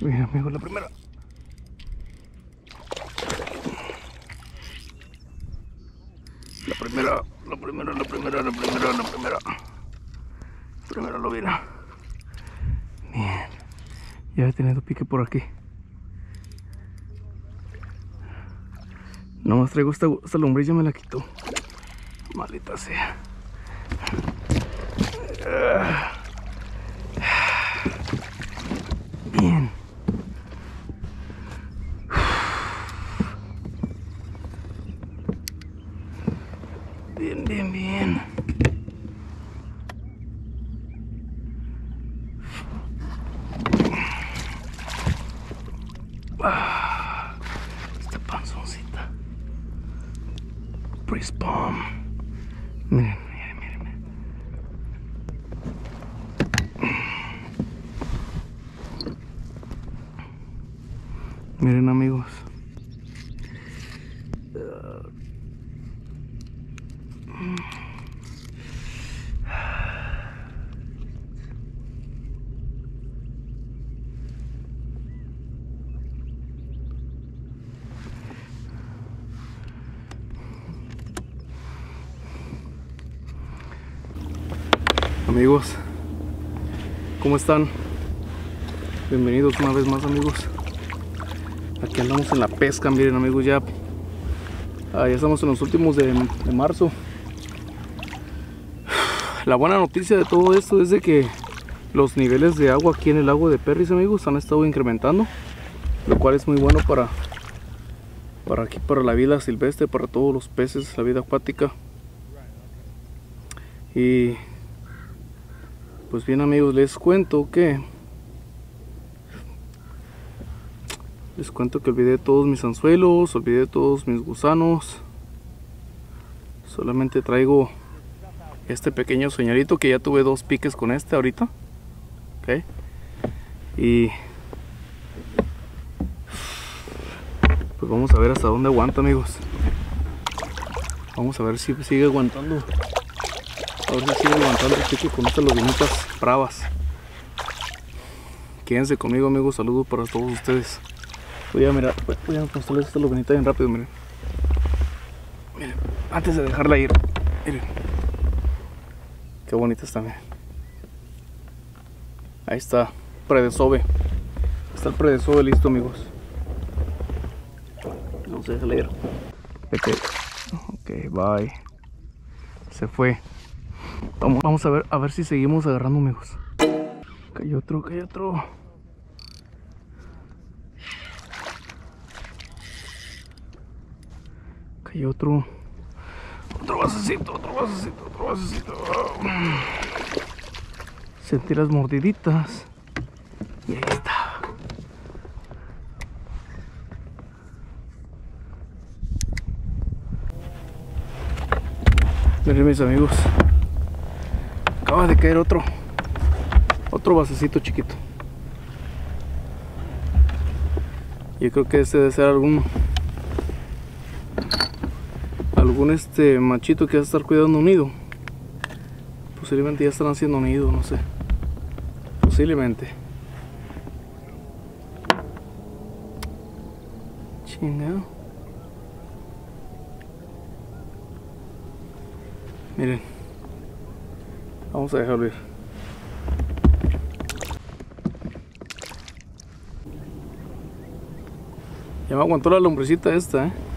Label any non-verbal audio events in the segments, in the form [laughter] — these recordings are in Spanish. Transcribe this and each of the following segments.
Mira, amigo, la primera. La primera, la primera, la primera, la primera, la primera. Primero lo viene. Bien. Ya he tenido pique por aquí. No más traigo esta, esta lombriz, ya me la quitó. Maldita sea. Bien. Bien, bien, bien. Ah, esta panzoncita. Priest Palm. Miren, miren, miren, miren. Miren amigos. Amigos, ¿cómo están? Bienvenidos una vez más amigos. Aquí andamos en la pesca, miren amigos, ya, ah, ya estamos en los últimos de, marzo. La buena noticia de todo esto es de que los niveles de agua aquí en el lago de Perris amigos han estado incrementando, lo cual es muy bueno para, para aquí, para la vida silvestre, para todos los peces, la vida acuática. Y pues bien amigos, les cuento que les cuento que olvidé todos mis anzuelos, olvidé todos mis gusanos. Solamente traigo este pequeño señorito que ya tuve dos piques con este ahorita. Ok. Y pues vamos a ver hasta dónde aguanta, amigos. Vamos a ver si sigue aguantando. A ver si sigue aguantando el pique con estas lobinitas bravas. Quédense conmigo, amigos. Saludos para todos ustedes. Voy a mirar, voy a mostrarles esta lobinita bien rápido, miren. Miren, antes de dejarla ir, miren. Qué bonita está, miren. Ahí está, predesove. Está el predesove listo, amigos. Vamos a dejarla ir. Ok, bye. Se fue. Vamos, vamos a ver, a ver si seguimos agarrando, amigos. Hay otro, hay otro. Hay otro. Otro vasecito, otro vasecito, otro vasecito. Sentí las mordiditas. Y ahí está. Miren mis amigos. Acaba de caer otro. Otro vasecito chiquito. Yo creo que este debe ser algún algún este machito que va a estar cuidando un nido. Posiblemente ya están haciendo nido, no sé. Posiblemente. Chingado. Miren. Vamos a dejarlo ir. Ya me aguantó la lombrecita esta, eh.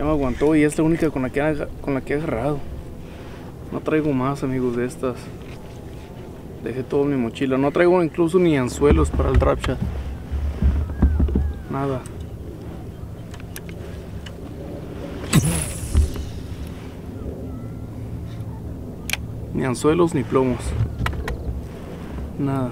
Ya me aguantó y es la única con la que, con la que he agarrado. No traigo más amigos de estas. Dejé todo mi mochila. No traigo incluso ni anzuelos para el trap shot. Nada. Ni anzuelos ni plomos. Nada.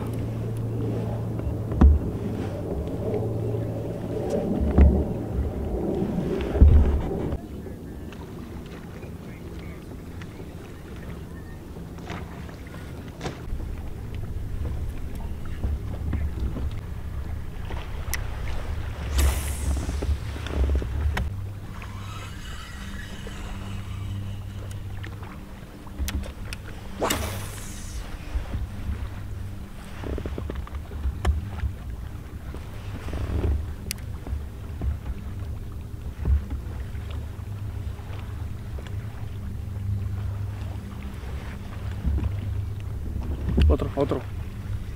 Otro, otro.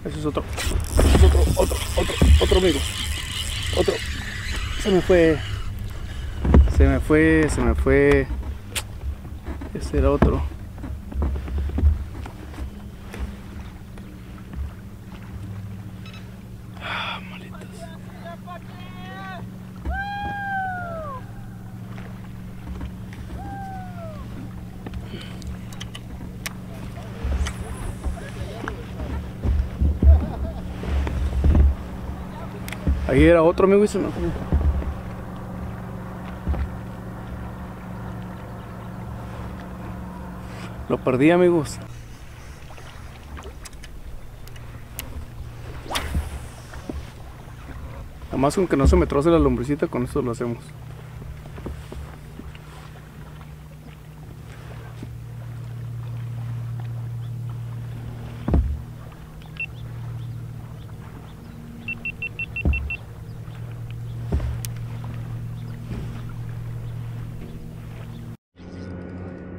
Ese es otro. Es otro, otro, otro, otro, amigos. Otro. Se me fue. Se me fue, se me fue. Ese era otro. Ahí era otro amigo y se me fue. Lo perdí amigos. Además con que no se me troce la lombricita, con esto lo hacemos.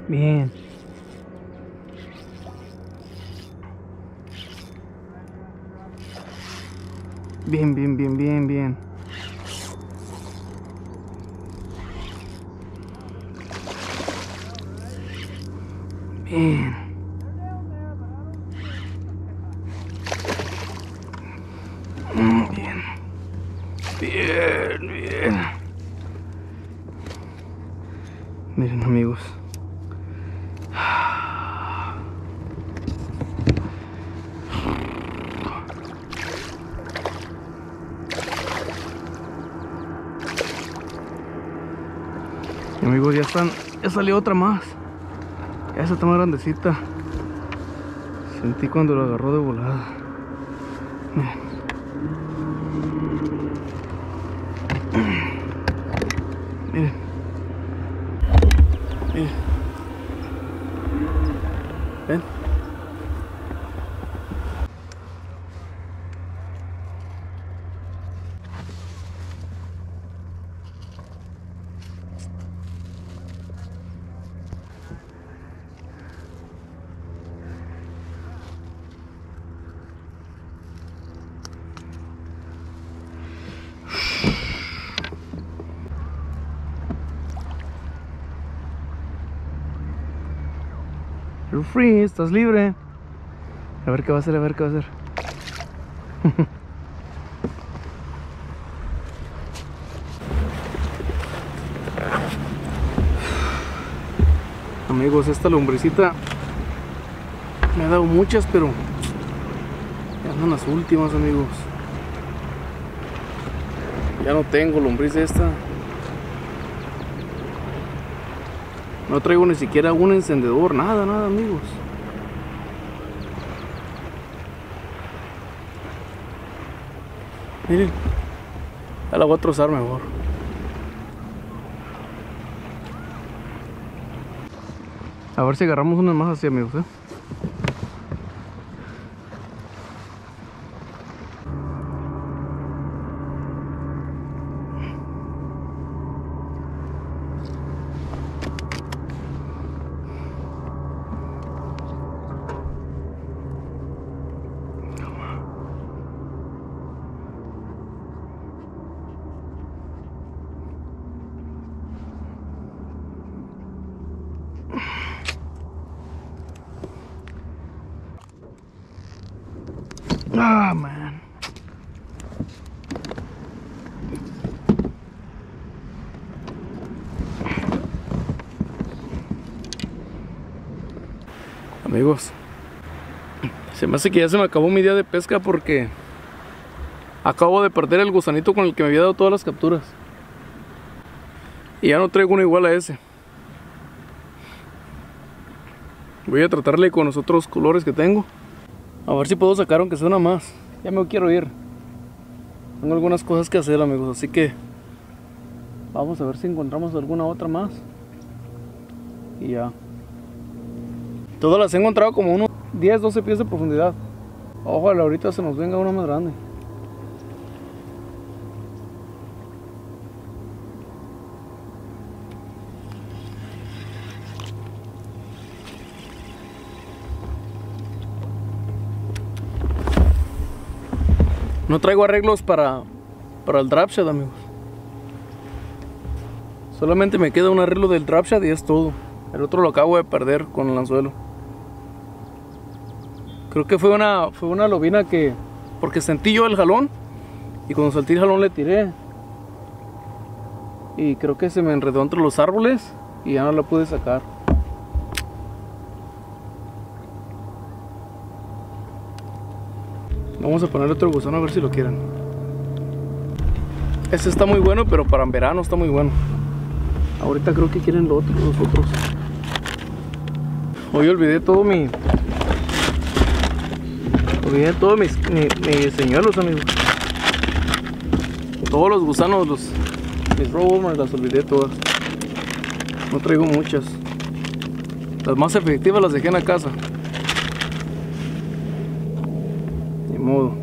Bien. Bien, bien, bien, bien, bien. Bien. Bien. Bien, bien. Miren amigos. Amigos, ya están, ya salió otra más. Ya esa está más grandecita. Sentí cuando lo agarró de volada. Free, estás libre. A ver qué va a hacer, a ver qué va a hacer. [laughs] Amigos, esta lombricita me ha dado muchas, pero ya andan las últimas, amigos. Ya no tengo lombriz esta. No traigo ni siquiera un encendedor, nada, nada, amigos. Miren, ya la voy a trozar mejor. A ver si agarramos unas más así, amigos, ¿eh? Ah, man. Amigos, se me hace que ya se me acabó mi día de pesca porque acabo de perder el gusanito con el que me había dado todas las capturas. Y ya no traigo uno igual a ese. Voy a tratarle con los otros colores que tengo. A ver si puedo sacar aunque sea una más. Ya me quiero ir. Tengo algunas cosas que hacer, amigos, así que vamos a ver si encontramos alguna otra más. Y ya. Todas las he encontrado como unos 10, 12 pies de profundidad. Ojalá ahorita se nos venga una más grande. No traigo arreglos para, para el drapshot, amigos. Solamente me queda un arreglo del drapshot y es todo. El otro lo acabo de perder con el anzuelo. Creo que fue una, fue una lobina que... Porque sentí yo el jalón. Y cuando salté el jalón le tiré. Y creo que se me enredó entre los árboles. Y ya no la pude sacar. Vamos a poner otro gusano a ver si lo quieren. Este está muy bueno, pero para verano está muy bueno. Ahorita creo que quieren lo otro, los otros. Hoy olvidé todo mi... Olvidé todos mis, señuelos, amigos. Todos los gusanos, los, mis robos, las olvidé todas. No traigo muchas. Las más efectivas las dejé en la casa. Ni modo.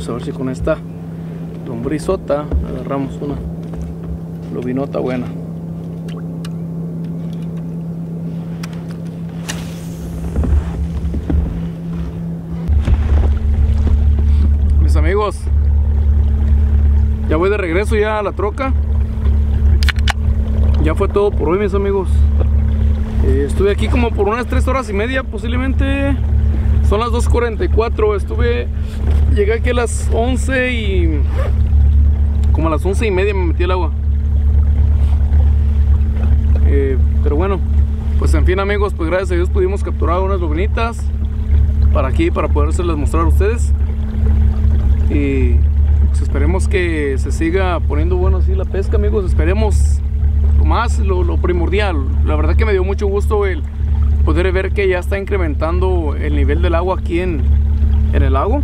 Vamos a ver si con esta lombrizota agarramos una lobinota buena. Mis amigos, ya voy de regreso ya a la troca. Ya fue todo por hoy, mis amigos. Eh, estuve aquí como por unas 3 horas y media, posiblemente son las 2.44. Estuve, llegué aquí a las 11 y como a las 11 y media me metí al agua. Eh, pero bueno, pues en fin amigos, pues gracias a Dios pudimos capturar unas lobinitas para aquí, para podérselas mostrar a ustedes. Y pues esperemos que se siga poniendo bueno así la pesca amigos, esperemos lo más, lo, primordial. La verdad que me dio mucho gusto el poder ver que ya está incrementando el nivel del agua aquí en, en el lago.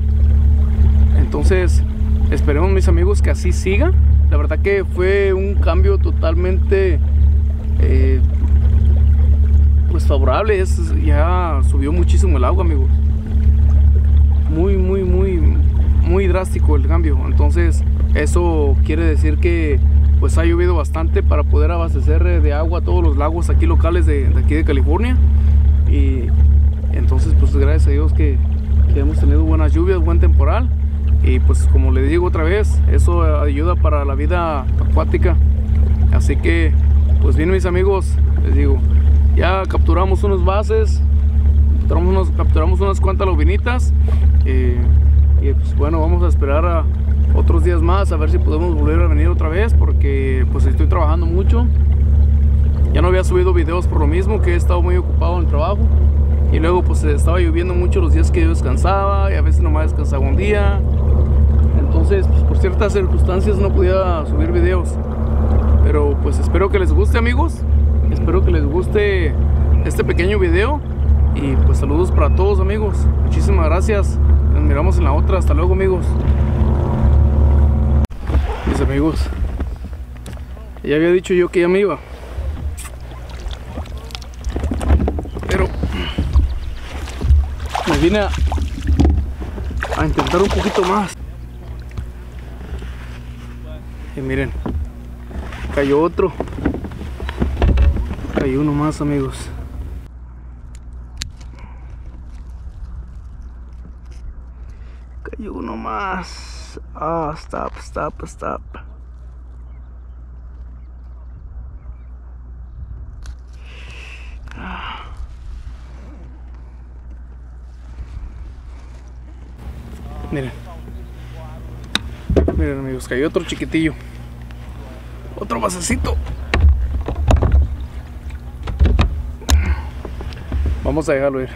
Entonces, esperemos mis amigos que así siga. La verdad que fue un cambio totalmente eh, pues favorable, es, ya subió muchísimo el agua, amigos. Muy, muy, muy, muy drástico el cambio. Entonces, eso quiere decir que pues ha llovido bastante para poder abastecer de agua todos los lagos aquí locales de, aquí de California. Y entonces, pues gracias a Dios que, hemos tenido buenas lluvias, buen temporal. Y pues como le digo otra vez, eso ayuda para la vida acuática. Así que pues bien mis amigos, les digo, ya capturamos unos bases, capturamos, capturamos unas cuantas lobinitas eh, y pues bueno, vamos a esperar a otros días más a ver si podemos volver a venir otra vez porque pues estoy trabajando mucho. Ya no había subido videos por lo mismo que he estado muy ocupado en el trabajo y luego pues estaba lloviendo mucho los días que yo descansaba y a veces nomás descansaba un día. Entonces, pues, por ciertas circunstancias no podía subir videos. Pero pues espero que les guste amigos. Espero que les guste este pequeño video. Y pues saludos para todos amigos. Muchísimas gracias. Nos miramos en la otra. Hasta luego amigos. Mis amigos. Ya había dicho yo que ya me iba. Pero me vine a intentar un poquito más. Y miren, Cayó otro. Cayó uno más, amigos. Cayó uno más. Ah, stop, stop, stop. Miren. Miren amigos, cayó otro chiquitillo. Otro vasecito. Vamos a dejarlo ir.